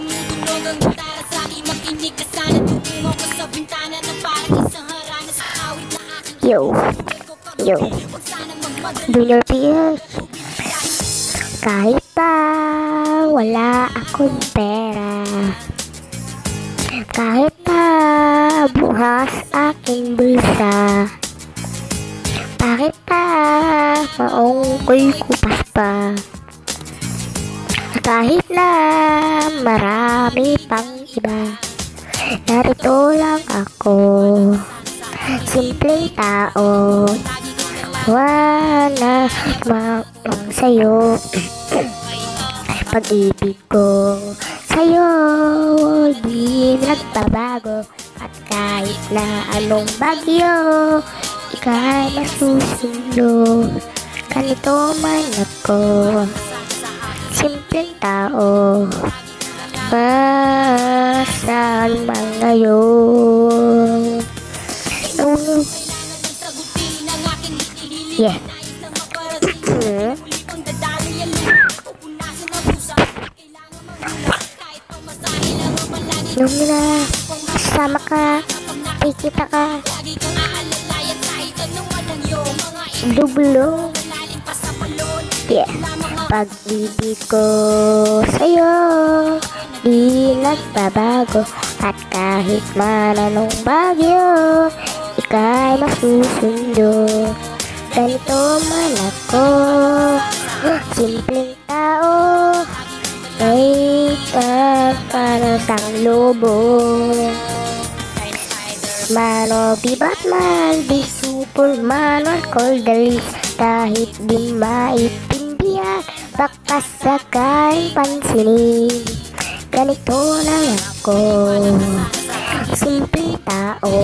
Tumutunog ang gitara sa aking makinig ka sana Tutungo ko sa bintana na parang isang harana Sa awit na aking Yo, Yo. Your peers. Kahit pa wala akong pera. Kahit pa bukas aking bulsa. Bakit pa maungkoy kupas pa. Kahit na marami pang iba. Narito lang ako. Simpleng tao. Wala mang sa'yo Pag-ibig ko sa'yo Di nagbabago At kahit na anong bagyo Ika'y masusundo Ganito man ako Simpleng tao. Masal man ngayon hinihiling Yeah. Nung na Sama ka Kikita ka. Dublo. Yeah Pag-ibig ko sa'yo. Di nagbabago At kahit man anong bagyo Ika'y masusundo. Ganito man ako Simpleng tao May kaparasang lobo Man o di Batman, di Superman or Cordalis Kahit di maitindihan, baka sakay pansinin. Ganito lang ako, simpleng tao.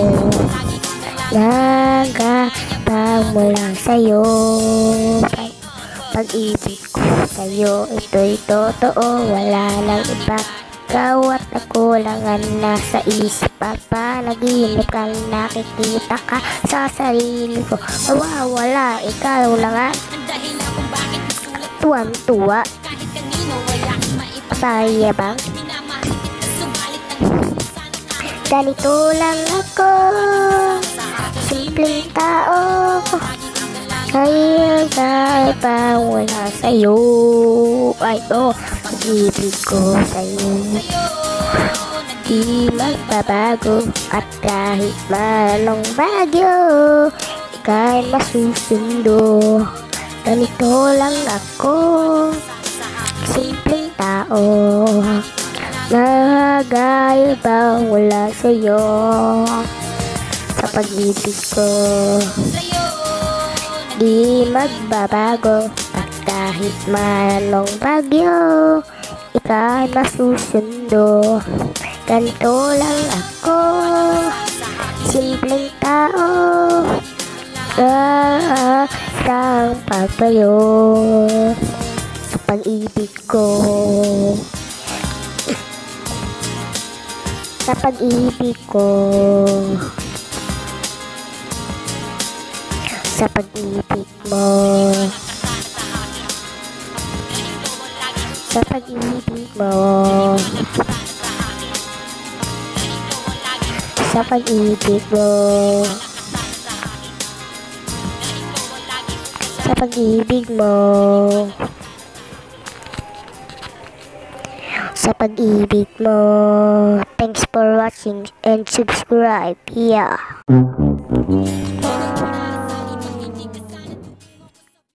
Nagapang mo lang sa'yo. Pag-ibig ko sa'yo, ito'y totoo. Wala nang iba. Ikaw at ako lang ang nasa isip. At panaginip kang nakikita ka sa sarili ko. Mawawala, ikaw lang ang tuwang-tuwa. Kahit kanino ay aking maipag Saya bang Minamahal kita subalit ang sana kahit ganito lang ako. Simpleng tao. Kaya kahit pa wala sa'yo Ay oh, pag-ibig ko sa'yo. Di magbabago At kahit manong bagyo Ika'y masusundo Ganito lang ako. Simpleng tao. Nagaya ba wala sa'yo? Sa pag-ibig ko. Di magbabago. At kahit manong bagyo Ika'y masusundo. Ganito lang ako. Simpleng tao Sa pagpayo Sa pag-ibig ko. Sa pag-ibig ko. Sa pag-ibig mo. Sa pag-ibig mo. Sa pag-ibig mo Sa pag-ibig mo Sa pag-ibig mo Thanks for watching and subscribe. Yeah.